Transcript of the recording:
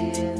you.